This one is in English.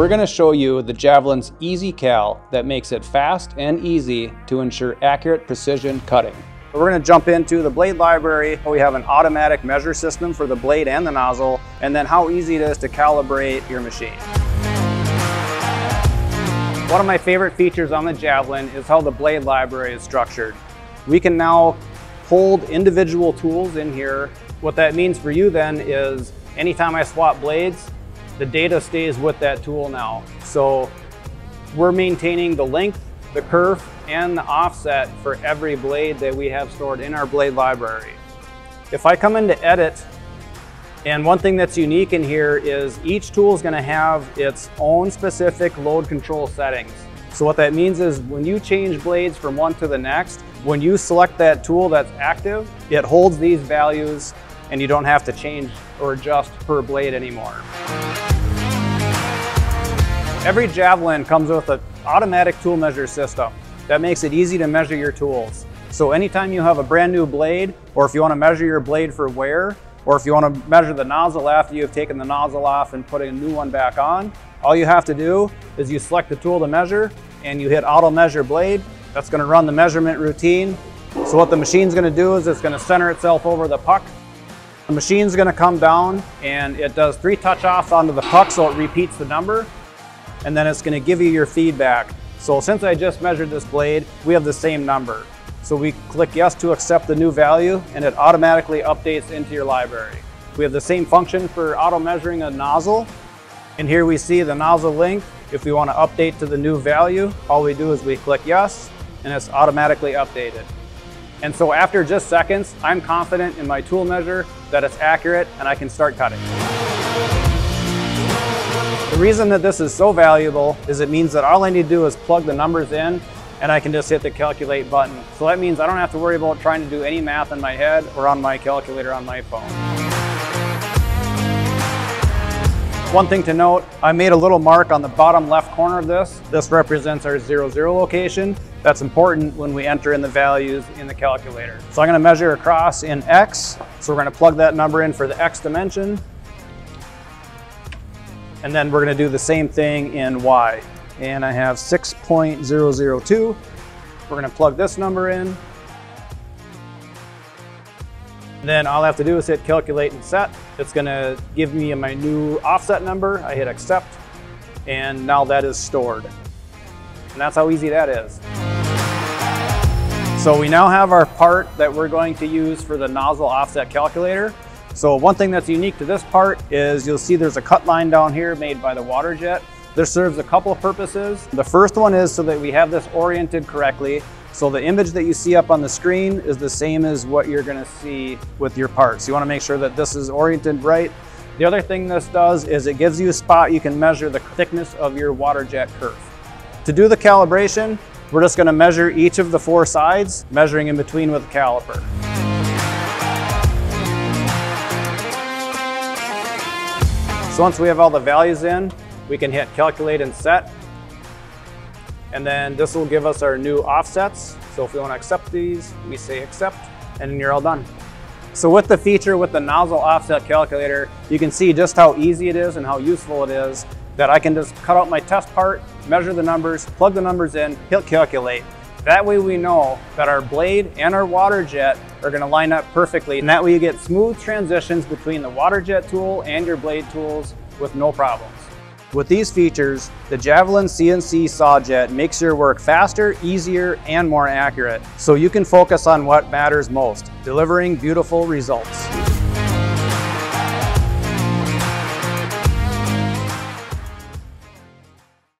we're going to show you the Javelin's EZ Cal that makes it fast and easy to ensure accurate precision cutting. We're going to jump into the blade library. We have an automatic measure system for the blade and the nozzle, and then how easy it is to calibrate your machine. One of my favorite features on the Javelin is how the blade library is structured. We can now hold individual tools in here. What that means for you then is anytime I swap blades, the data stays with that tool now. So we're maintaining the length, the kerf, and the offset for every blade that we have stored in our blade library. If I come into edit, and one thing that's unique in here is each tool is gonna have its own specific load control settings. So what that means is when you change blades from one to the next, when you select that tool that's active, it holds these values and you don't have to change or adjust per blade anymore. Every Javelin comes with an automatic tool measure system. That makes it easy to measure your tools. So anytime you have a brand new blade, or if you want to measure your blade for wear, or if you want to measure the nozzle after you've taken the nozzle off and putting a new one back on, all you have to do is you select the tool to measure and you hit auto measure blade. That's going to run the measurement routine. So what the machine's going to do is it's going to center itself over the puck. The machine's going to come down and it does three touch offs onto the puck so it repeats the number and then it's going to give you your feedback. So since I just measured this blade, we have the same number. So we click yes to accept the new value and it automatically updates into your library. We have the same function for auto measuring a nozzle. And here we see the nozzle length. If we want to update to the new value, all we do is we click yes and it's automatically updated. And so after just seconds, I'm confident in my tool measure that it's accurate and I can start cutting. The reason that this is so valuable is it means that all I need to do is plug the numbers in and I can just hit the calculate button. So that means I don't have to worry about trying to do any math in my head or on my calculator on my phone. One thing to note, I made a little mark on the bottom left corner of this. This represents our zero zero location. That's important when we enter in the values in the calculator. So I'm gonna measure across in X. So we're gonna plug that number in for the X dimension. And then we're gonna do the same thing in Y. And I have 6.002. We're gonna plug this number in. Then all I have to do is hit calculate and set. It's gonna give me my new offset number. I hit accept, and now that is stored. And that's how easy that is. So we now have our part that we're going to use for the nozzle offset calculator. So one thing that's unique to this part is you'll see there's a cut line down here made by the water jet. This serves a couple of purposes. The first one is so that we have this oriented correctly. So the image that you see up on the screen is the same as what you're gonna see with your parts. You wanna make sure that this is oriented right. The other thing this does is it gives you a spot you can measure the thickness of your water jet kerf. To do the calibration, we're just gonna measure each of the four sides, measuring in between with a caliper. So once we have all the values in, we can hit calculate and set. And then this will give us our new offsets. So if we want to accept these, we say accept, and you're all done. So with the feature with the nozzle offset calculator, you can see just how easy it is and how useful it is that I can just cut out my test part, measure the numbers, plug the numbers in, hit calculate. That way we know that our blade and our water jet are gonna line up perfectly. And that way you get smooth transitions between the water jet tool and your blade tools with no problems. With these features, the Javelin CNC Sawjet makes your work faster, easier, and more accurate, so you can focus on what matters most, delivering beautiful results.